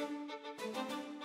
Música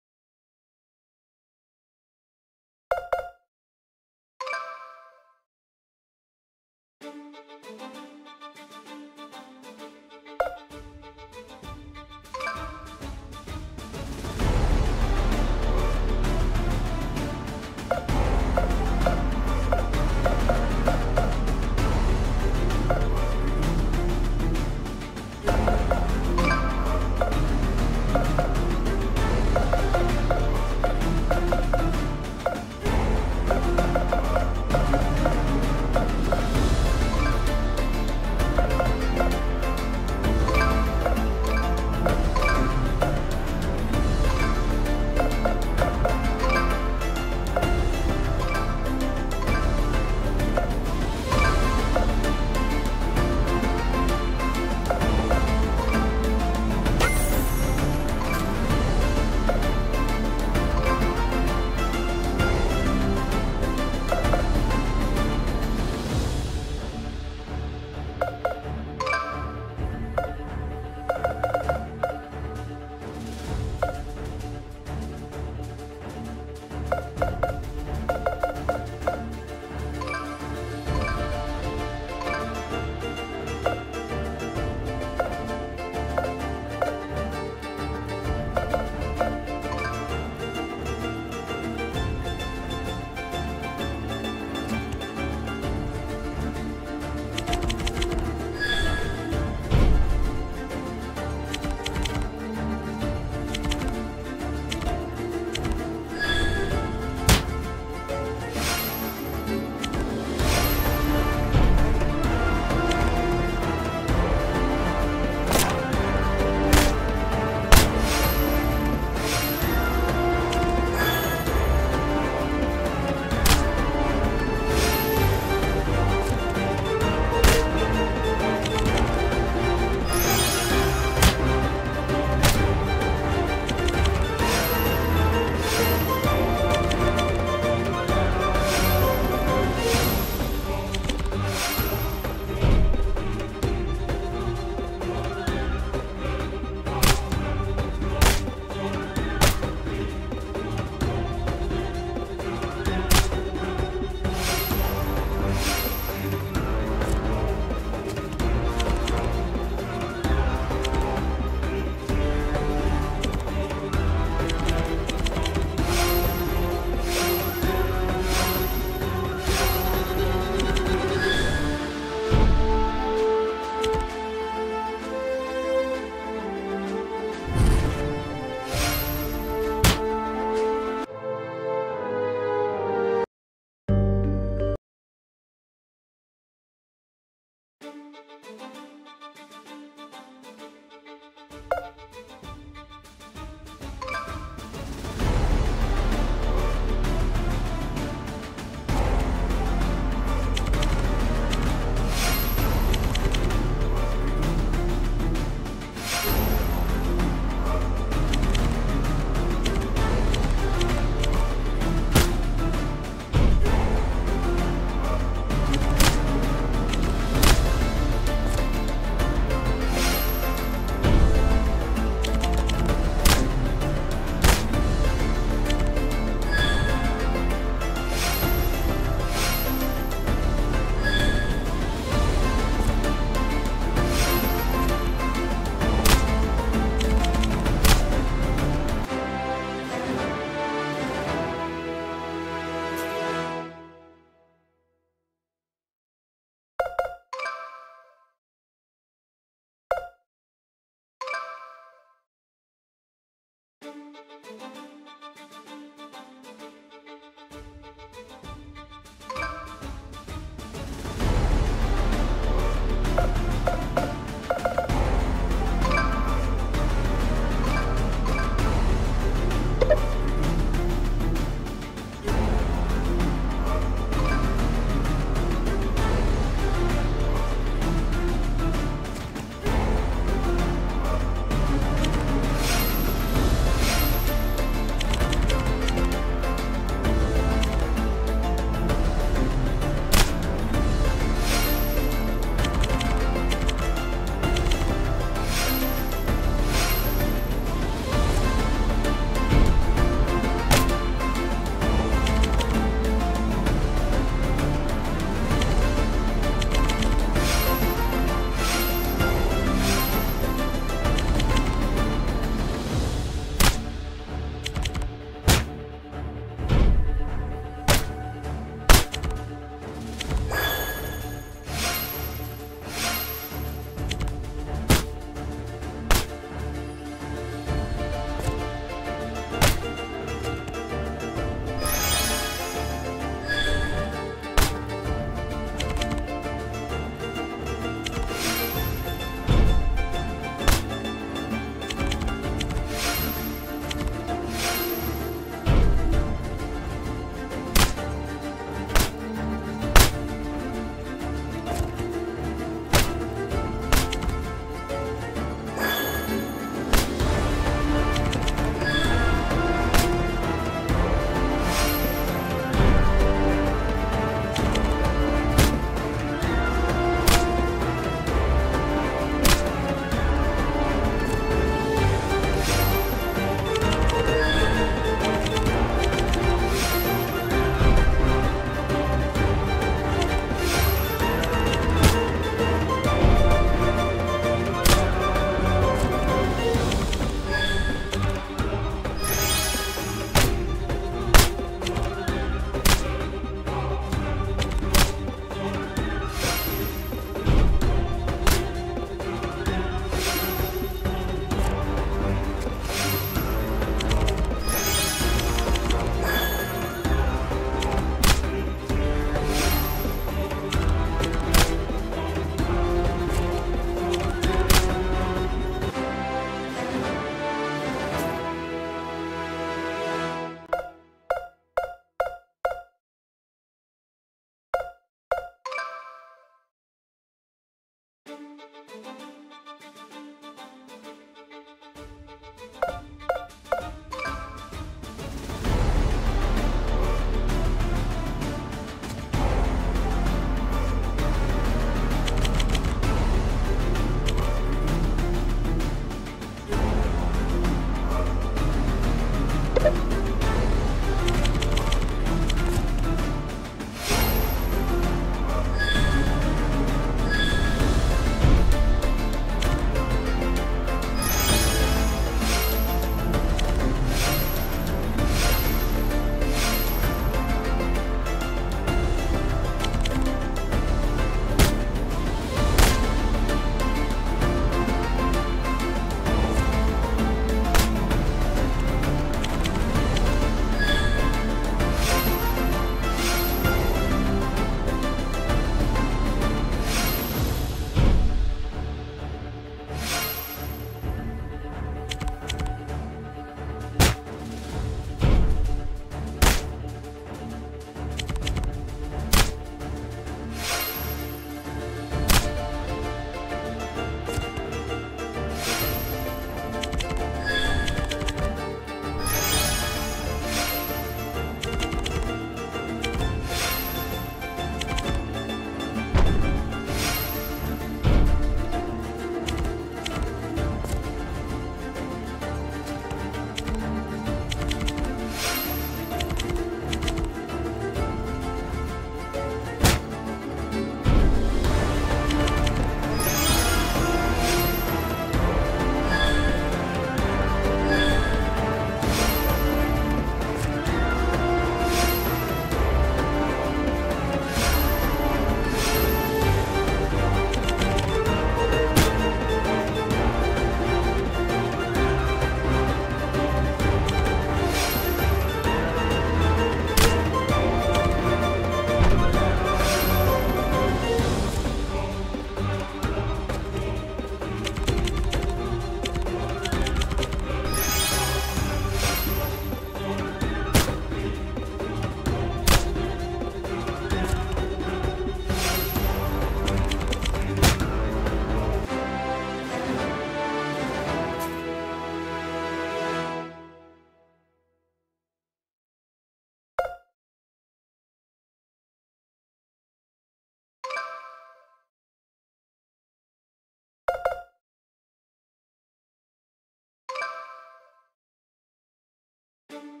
なん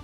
で?